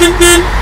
ding ding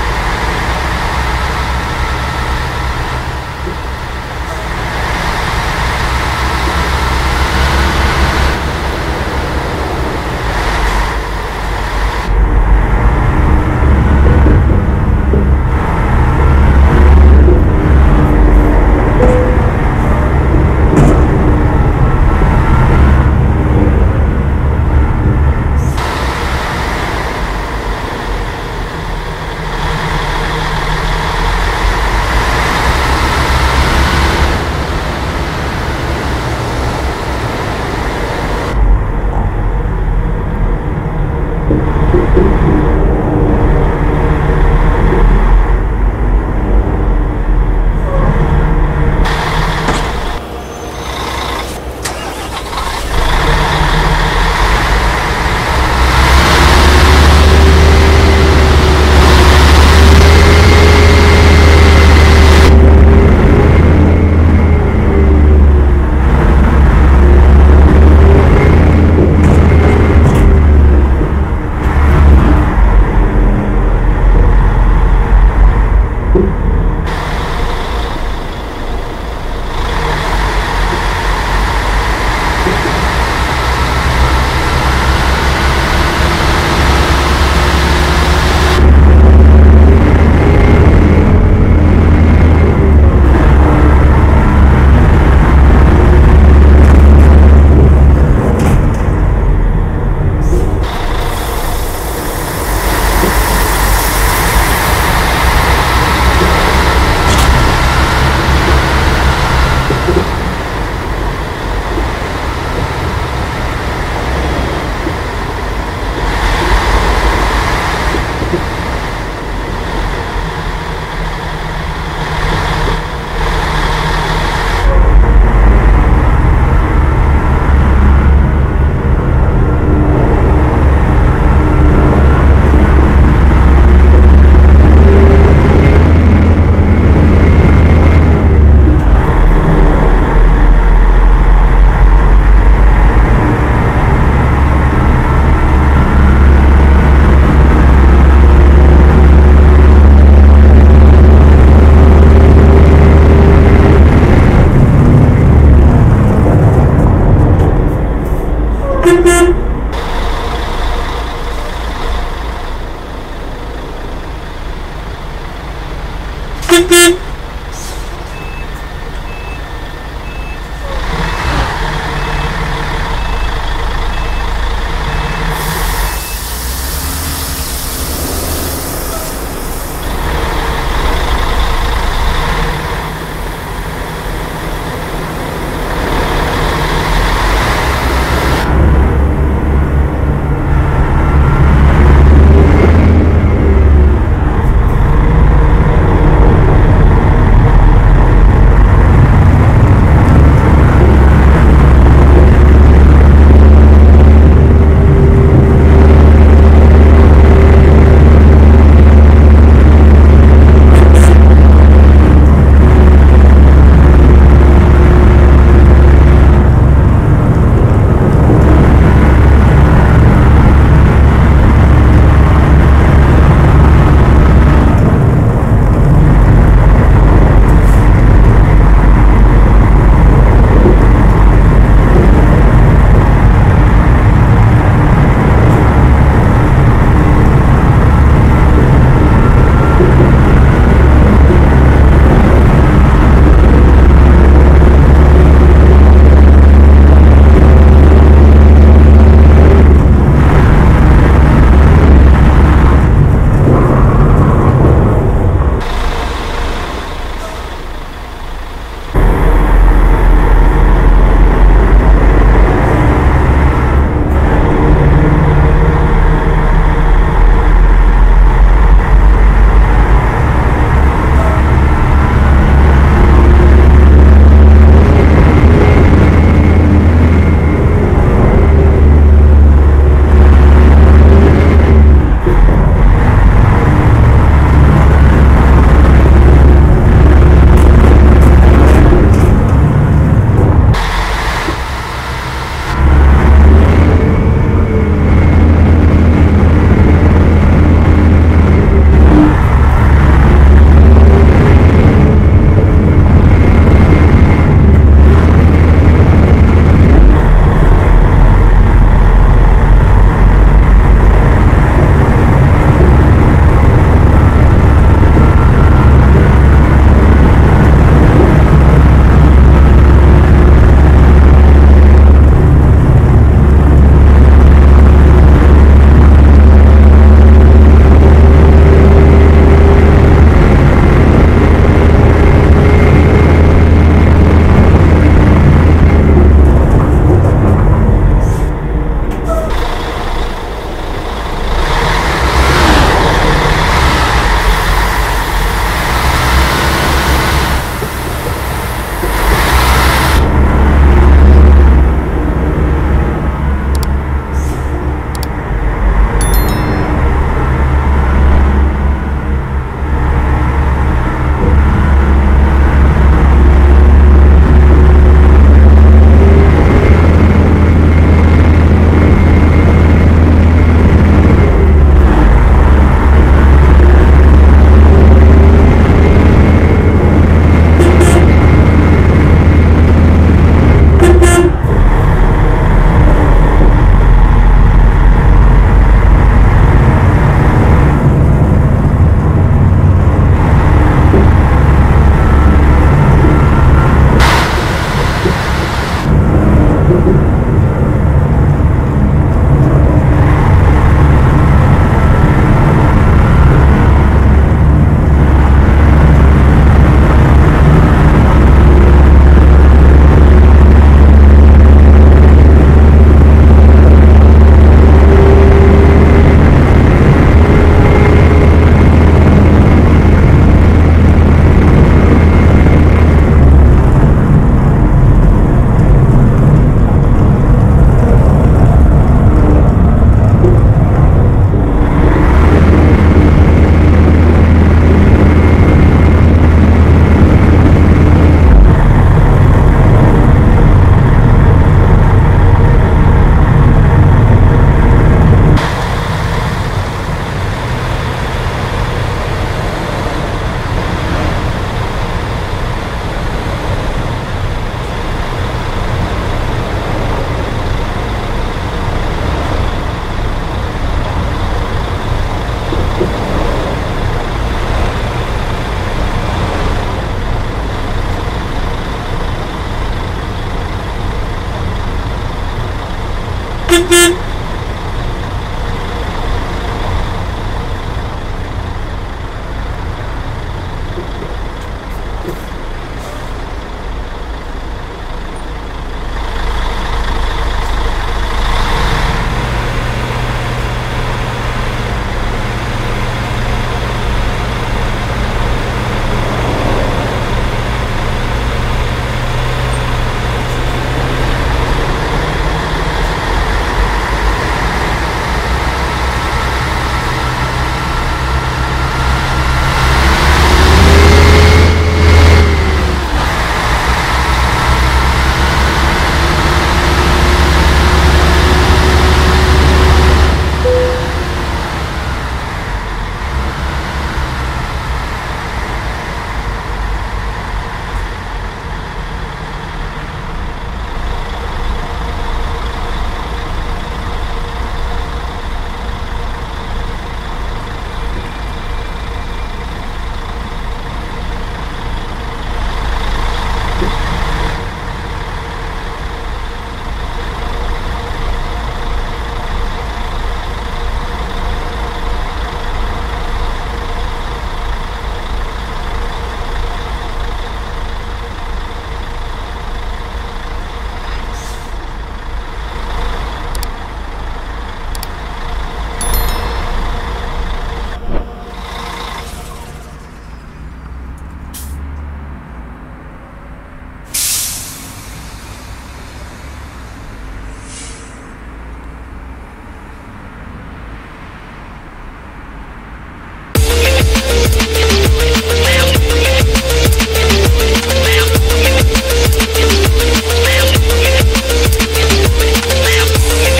open